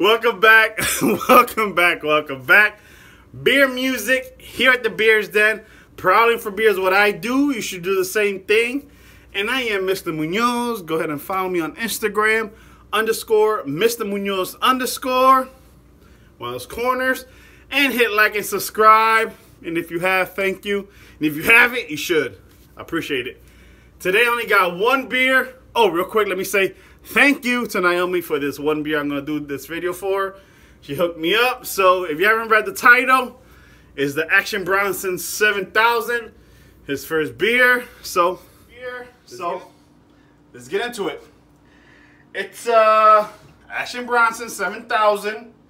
welcome back, welcome back, welcome back. Beer music here at the Beers Den. Prowling for beer is what I do. You should do the same thing. And I am Mr. Munoz. Go ahead and follow me on Instagram underscore Mr. Munoz underscore one of those corners and hit like and subscribe. And if you have, thank you. And if you haven't, you should. I appreciate it. Today I only got one beer. Oh, real quick, let me say thank you to Naomi for this one beer I'm going to do this video for. She hooked me up. So if you haven't read the title, is the Action Bronson 7000. His first beer. So, beer. So, let's get into it. It's uh Action Bronson 7000.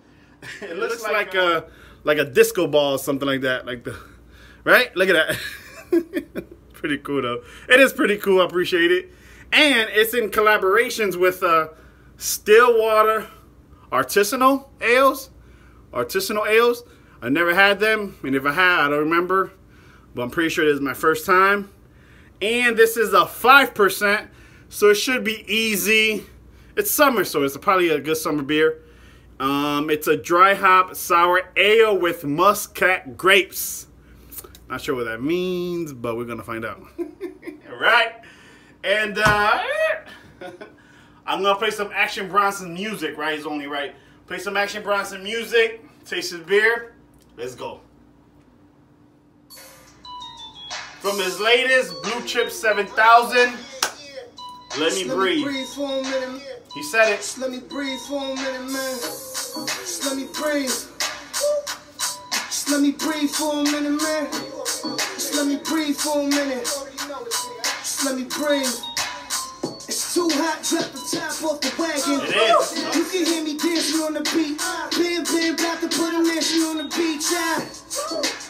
It looks, like, like a like a disco ball or something like that. Like the right? Look at that. pretty cool though. It is pretty cool. I appreciate it. And it's in collaborations with uh, Stillwater Artisanal Ales. Artisanal Ales. I never had them, and if I had, I don't remember. But I'm pretty sure this is my first time. And this is a 5%, so it should be easy. It's summer, so it's probably a good summer beer. Um, it's a dry hop sour ale with muscat grapes. Not sure what that means, but we're gonna find out. right? And uh, I'm gonna play some Action Bronson music, right? He's only right. Play some Action Bronson music, taste his beer. Let's go. From his latest Blue Chip 7000, Let Me Breathe. He said it. Let me breathe for a minute, man. Just let me breathe. Just let me breathe for a minute, man. Just let me breathe for a minute. Let me breathe. It's too hot, drop the top off the wagon. It is. You can hear me dancing on the beat. Bam, bam, about to put a nation on the beach. Ah.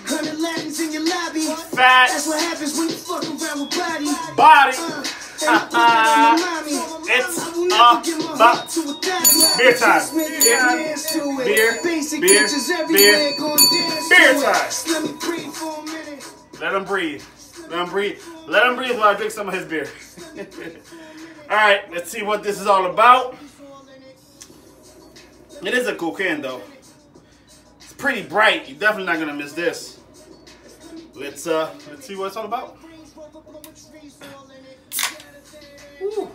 Hundred Latins in your lobby. Facts. That's what happens when you fuck around with body. Body. Uh, It's about beer time. Beer, beer, Basic beer, beer, everywhere gon' dance beer time. Let me breathe for a minute. Let him breathe. Let him breathe. While I drink some of his beer. all right, let's see what this is all about. It is a cool can though. It's pretty bright. You're definitely not gonna miss this. Let's uh, let's see what it's all about. Woo.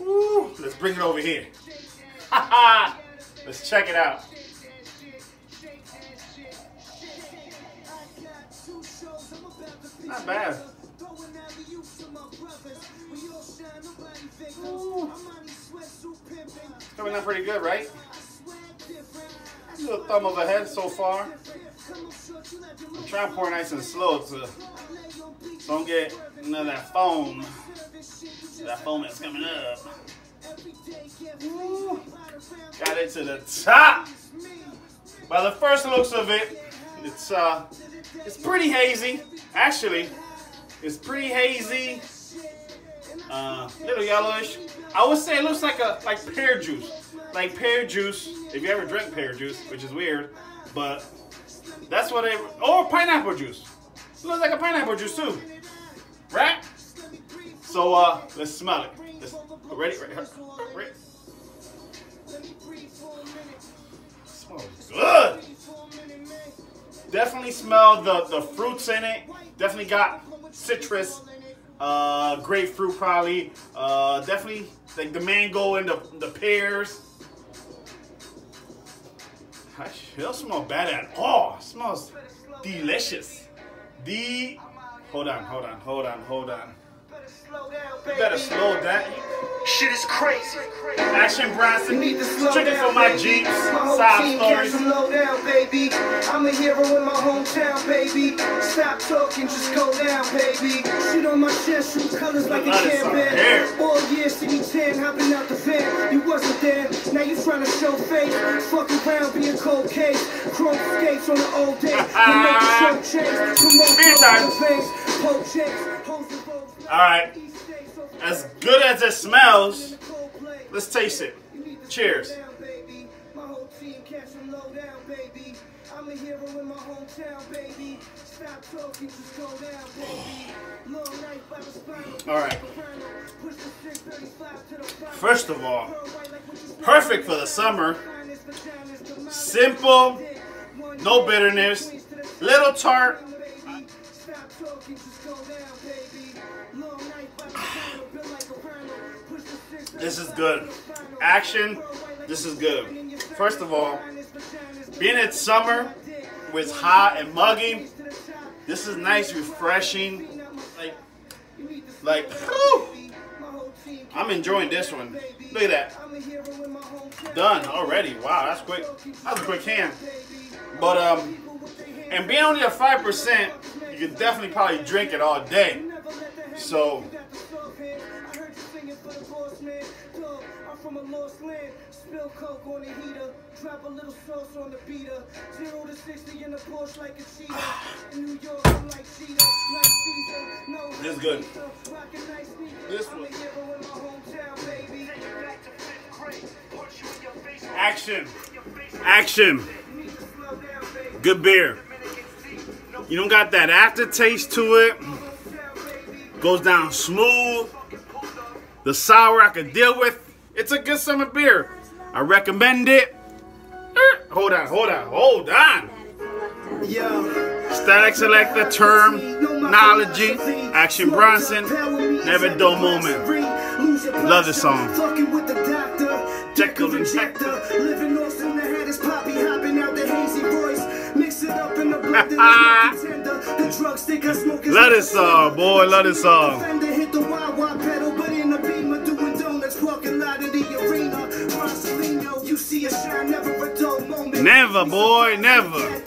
Woo. Let's bring it over here. let's check it out. Not bad. Coming out pretty good, right? Little thumb of a head so far. I'm trying to pour nice and slow to don't get none of that foam. That foam that's coming up. Ooh. Got it to the top. By the first looks of it, it's uh, it's pretty hazy. Actually, it's pretty hazy. Uh, little yellowish. I would say it looks like a like pear juice, like pear juice. If you ever drink pear juice, which is weird, but that's what it. Or pineapple juice. It looks like a pineapple juice too, right? So uh, let's smell it. Let's, ready, ready, ready. Smells good. Definitely smell the the fruits in it. Definitely got citrus, uh, grapefruit probably. Uh, definitely like the mango and the the pears. It don't smell bad at all. It smells delicious. The hold on, hold on, hold on, hold on. You better slow down. Shit is crazy. Action Bronson. Need to slow Chicken down, for my baby. Jeeps. My whole Side stories. low down, baby. I'm a hero in my hometown, baby. Stop talking, just go down, baby. Shit on my chest, shoot colors like a That is can some All year, city 10, hopping out the van. You wasn't there, now you trying to show face. Fuck around, be a cold case. Chrome skates on the old days. You make the show change. Promote the face. Poke checks, hoes and. All right. As good as it smells, let's taste it. Cheers. All right. Push the stick 35 to the front. First of all, perfect for the summer. Simple, no bitterness, little tart. This is good. Action, this is good. First of all, being in summer, where it's hot and muggy, this is nice, refreshing. Like, like, whew. I'm enjoying this one. Look at that. Done already. Wow, that's quick. That's a quick hand. But um, and being only a five percent, you can definitely probably drink it all day. So. From a lost land. Spill coke on the heater. Drop a little sauce on the beater. Zero to 60 in the Porsche like a cheetah. In New York, I'm like cheetah. Like Caesar. No, this is good. This one. Action. Action. Good beer. You don't got that aftertaste to it. Goes down smooth. The sour I could deal with. It's a good summer beer. I recommend it. Eh, hold on, hold on, hold on. Statik Selektah term, Termanology, Action Bronson, Never Dull Moment. Love this song. Jekyll and Hector. Living Austin, the head is poppy, hopping out the hazy voice. Mix it up in the blood, the drug stick I smoke. Love this song, boy, love this song. Never, boy, never.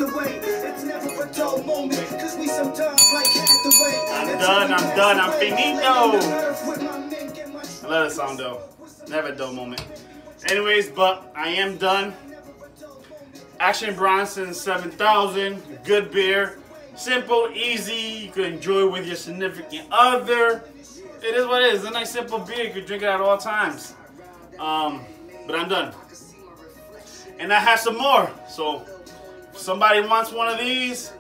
I'm done, I'm done, I'm finito. I love that song though. Never dull moment. Anyways, but I am done. Action Bronson 7000, good beer. Simple, easy, you can enjoy with your significant other. It is what it is. It's a nice simple beer. You can drink it at all times. Um, but I'm done. And I have some more. So if somebody wants one of these,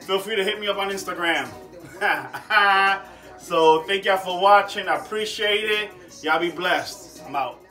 feel free to hit me up on Instagram. so thank y'all for watching. I appreciate it. Y'all be blessed. I'm out.